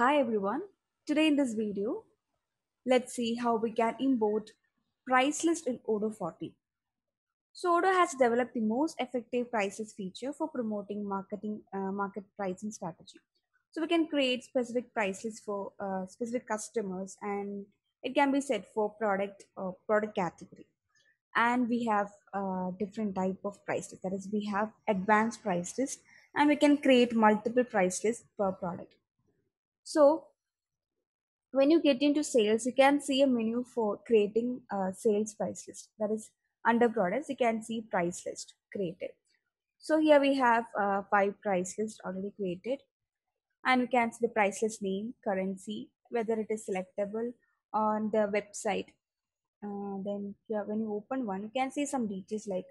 Hi everyone. Today in this video, let's see how we can import price list in Odoo 14. So Odoo has developed the most effective prices feature for promoting marketing uh, market pricing strategy. So we can create specific price lists for uh, specific customers and it can be set for product or product category. And we have uh, different type of price list. That is, we have advanced price list and we can create multiple price lists per product. So when you get into sales, you can see a menu for creating a sales price list. That is under products, you can see price list created. So here we have uh, five price list already created and we can see the price list name, currency, whether it is selectable on the website. Uh, then here when you open one, you can see some details like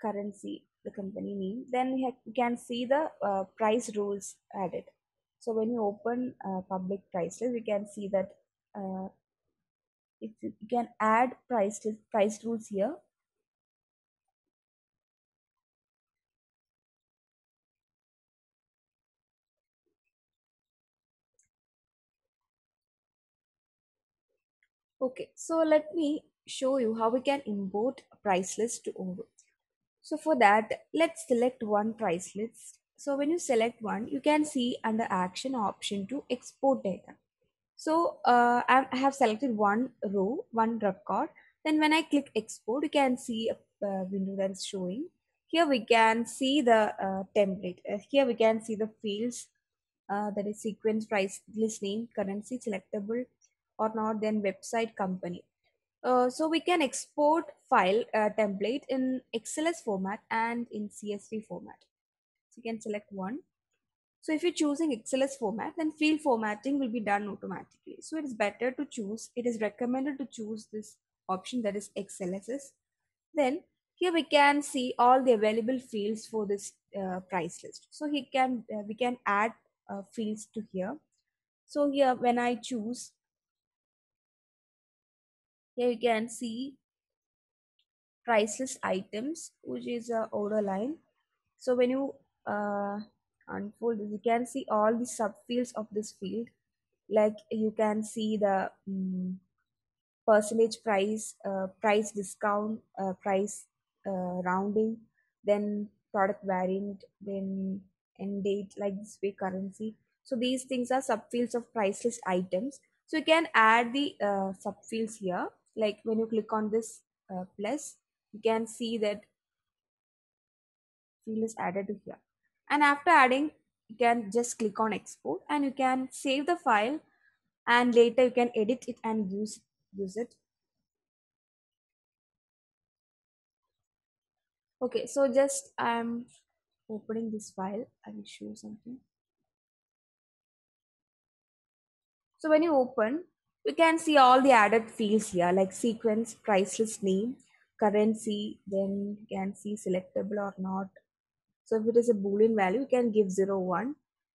currency, the company name. Then you, can see the uh, price rules added. So when you open uh, public price list, we can see that uh, if you, you can add price list, price rules here. Okay, so let me show you how we can import price list to Odoo. So for that, let's select one price list. So when you select one, you can see under action option to export data. So uh, I have selected one row, one record. Then when I click export, you can see a window that is showing. Here we can see the uh, template. Uh, here we can see the fields uh, that is sequence, price, list name, currency, selectable or not, then website company. Uh, so we can export file uh, template in XLS format and in CSV format. So you can select one so if you're choosing XLS format, then field formatting will be done automatically. So it is better to choose, it is recommended to choose this option that is XLSX. Then here we can see all the available fields for this uh, price list. So he can uh, we can add uh, fields to here. So here when I choose, here you can see price list items, which is a order line. So when you uh, unfold this, you can see all the subfields of this field. Like you can see the um, percentage price, uh, price discount, uh, price uh, rounding, then product variant, then end date, like this way currency. So these things are subfields of price list items. So you can add the uh, subfields here. Like when you click on this uh, plus, you can see that field is added here. And after adding, you can just click on export and you can save the file and later you can edit it and use, use it. Okay, so just I'm opening this file. I will show something. So when you open, we can see all the added fields here like sequence, price list name, currency, then you can see selectable or not. So if it is a boolean value, you can give 0, 1.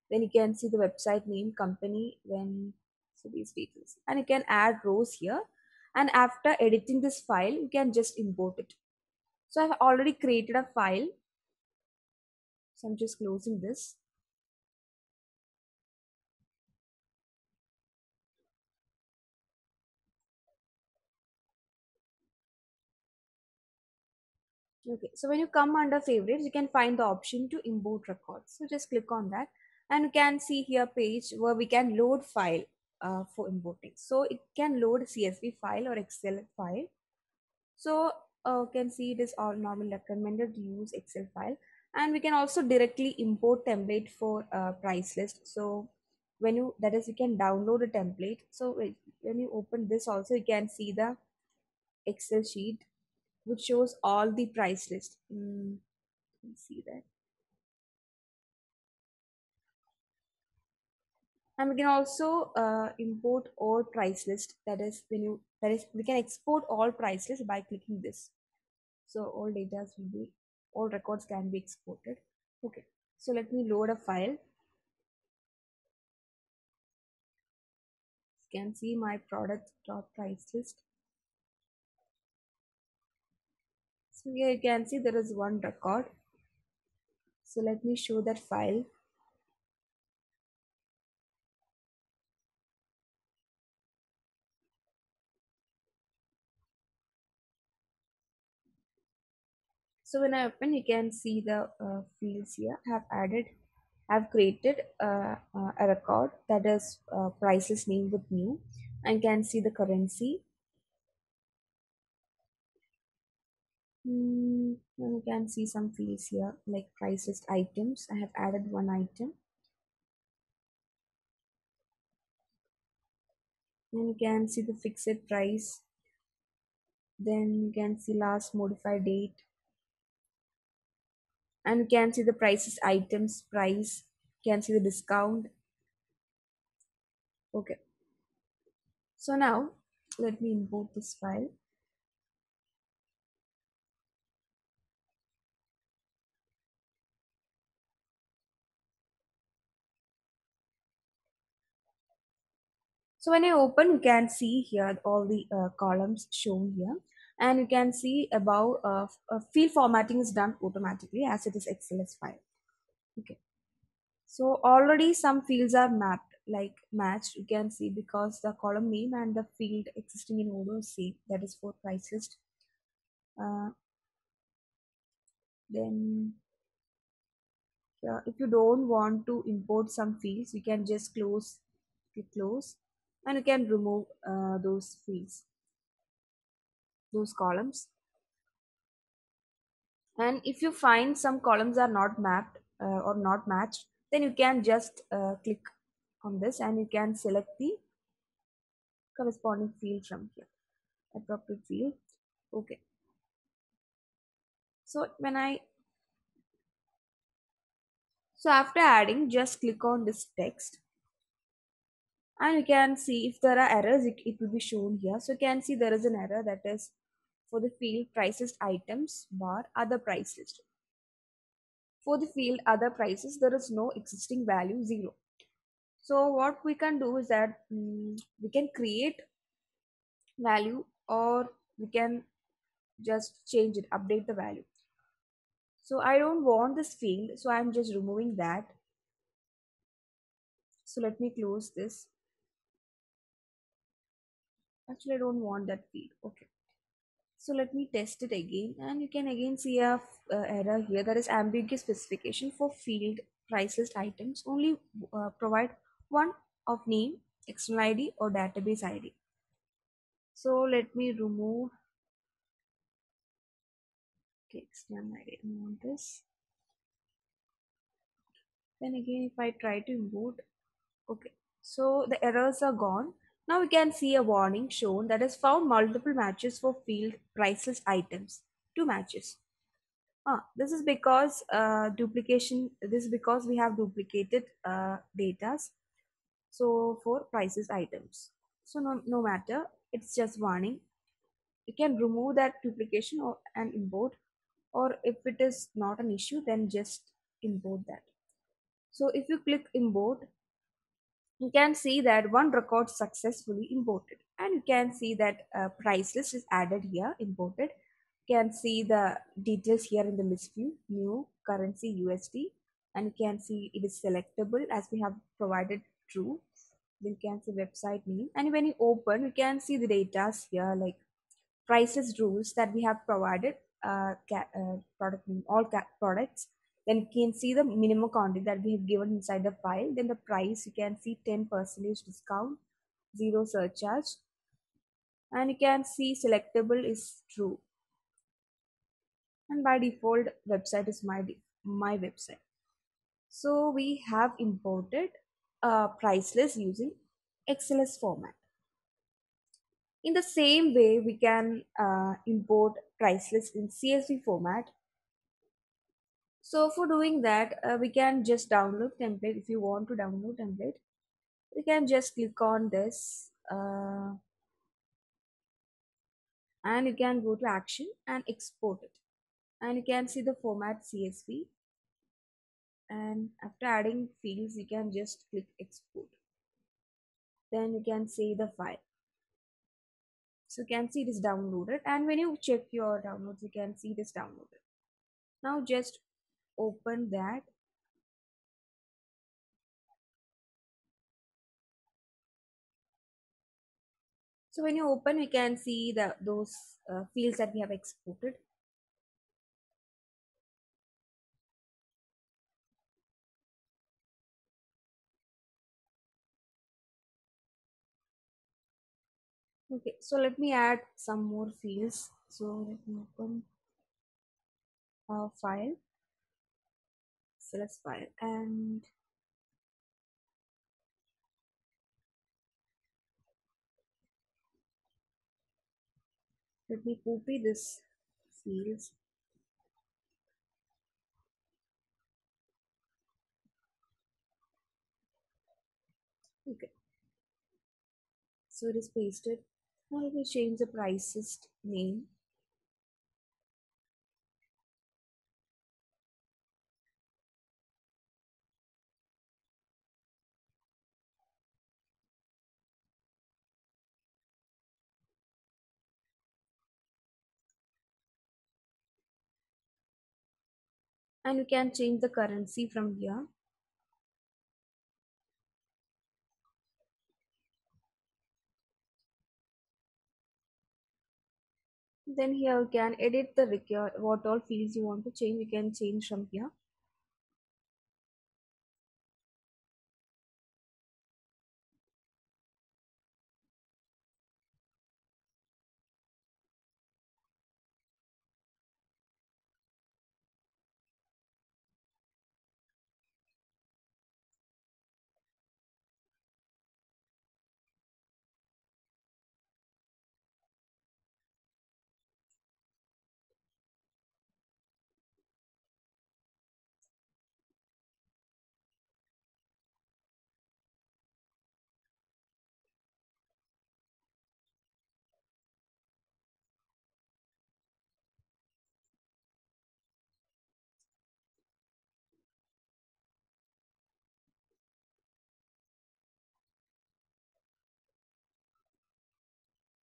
Then you can see the website name, company, then so these details. And you can add rows here. And after editing this file, you can just import it. So I've already created a file. So I'm just closing this. Okay, so when you come under favorites, you can find the option to import records. So just click on that and you can see here page where we can load file uh, for importing. So it can load CSV file or Excel file. So uh, you can see it is all normally recommended to use Excel file and we can also directly import template for uh, price list. So when you that is you can download a template. So when you open this also you can see the Excel sheet which shows all the price list. Mm, see that. And we can also uh, import all price list. That is when you that is we can export all price list by clicking this. So all data will be all records can be exported. Okay. So let me load a file. You can see my product dot price list. so here you can see there is one record. So let me show that file. So when I open, you can see the uh, fields here. I have added, I have created uh, uh, a record that is uh, prices name with new. And can see the currency. Mm, you can see some fields here like price list items. I have added one item. And you can see the fixed price. Then you can see last modified date. And you can see the prices items price. You can see the discount. Okay. So now let me import this file so when I open you can see here all the uh, columns shown here. And you can see above uh, uh, field formatting is done automatically as it is XLS file okay. So already some fields are mapped like matched. You can see because the column name and the field existing in Odoo is same. That is for price list. Uh, then yeah, if you don't want to import some fields you can just close click close and you can remove uh, those fields those columns. And if you find some columns are not mapped uh, or not matched then you can just uh, click on this and you can select the corresponding field from here appropriate field. Okay. So when i so after adding just click on this text and you can see if there are errors it, it will be shown here. So you can see there is an error that is for the field price list items bar other price list for the field other prices there is no existing value zero. So what we can do is that um, we can create value or we can just change it update the value. So i don't want this field so i'm just removing that. So let me close this actually i don't want that field. Okay. So let me test it again. And you can again see a uh, error here. That is ambiguous specification for field price list items. Only uh, provide one of name external id or database id so let me remove okay external id I want this. Then again if i try to import okay. So the errors are gone now we can see a warning shown that has found multiple matches for field price list items. Two matches. Ah, this is because uh, duplication, this is because we have duplicated uh, datas. So for prices items. So no, no matter, it's just warning. You can remove that duplication or and import or if it is not an issue then just import that. So if you click import you can see that one record successfully imported and you can see that uh, price list is added here imported. You can see the details here in the list view new currency USD and you can see it is selectable as we have provided true then you can see website name and when you open you can see the data here like prices rules that we have provided uh, uh, product name all products then you can see the minimum quantity that we have given inside the file. Then the price you can see 10 percentage discount zero surcharge. And you can see selectable is true. And by default website is my my website. So we have imported a price list using xls format. In the same way we can uh, import price list in csv format so for doing that, uh, we can just download template. If you want to download template, we can just click on this uh, and you can go to action and export it. And you can see the format CSV. And after adding fields, you can just click export. Then you can see the file. So you can see it is downloaded. And when you check your downloads, you can see this downloaded. Now just open that So when you open, we can see the, those uh, fields that we have exported. Okay, so let me add some more fields. So let me open a file select file, and let me copy this fields. Okay, so it is pasted. Now me change the prices name. And you can change the currency from here. Then here you can edit the what all fields you want to change. You can change from here.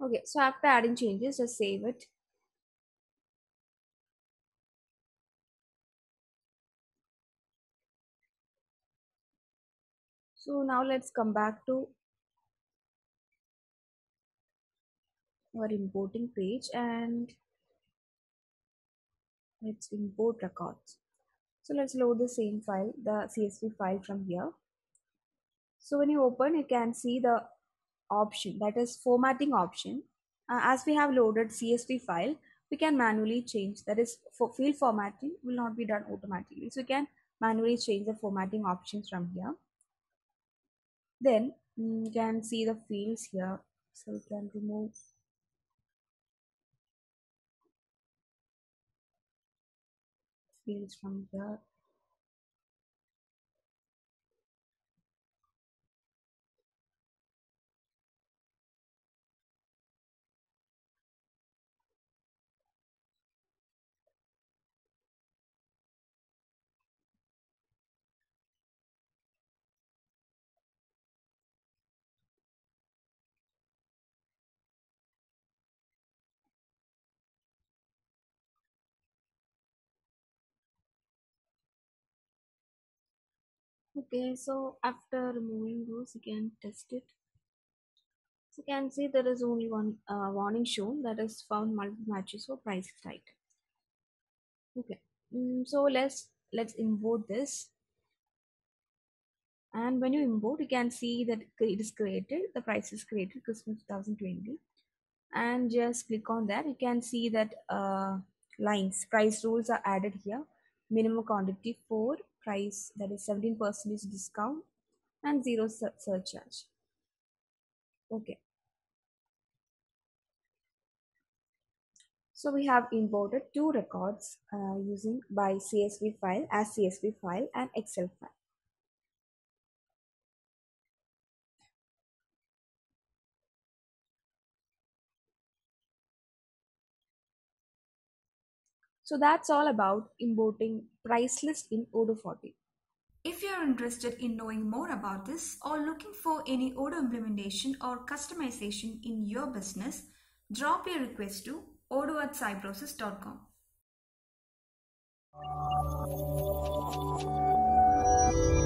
Okay, so after adding changes, just save it. So now let's come back to our importing page and let's import records. So let's load the same file, the CSV file from here. So when you open, you can see the option that is formatting option. Uh, as we have loaded CSV file, we can manually change that is for field formatting will not be done automatically. So you can manually change the formatting options from here. Then mm, you can see the fields here. So you can remove fields from here. Okay, so after removing those, you can test it. So you can see there is only one uh, warning shown that is found multiple matches for price tag. Okay, mm, so let's let's import this. And when you import, you can see that it is created. The price is created Christmas 2020, and just click on that. You can see that uh, lines price rules are added here. Minimum quantity for price that is 17% discount and zero surcharge. Okay. So we have imported two records uh, using by CSV file as CSV file and Excel file. So that's all about importing price list in Odoo 14. If you're interested in knowing more about this or looking for any Odoo implementation or customization in your business, drop your request to odoo at cybrosys.com. Thank you.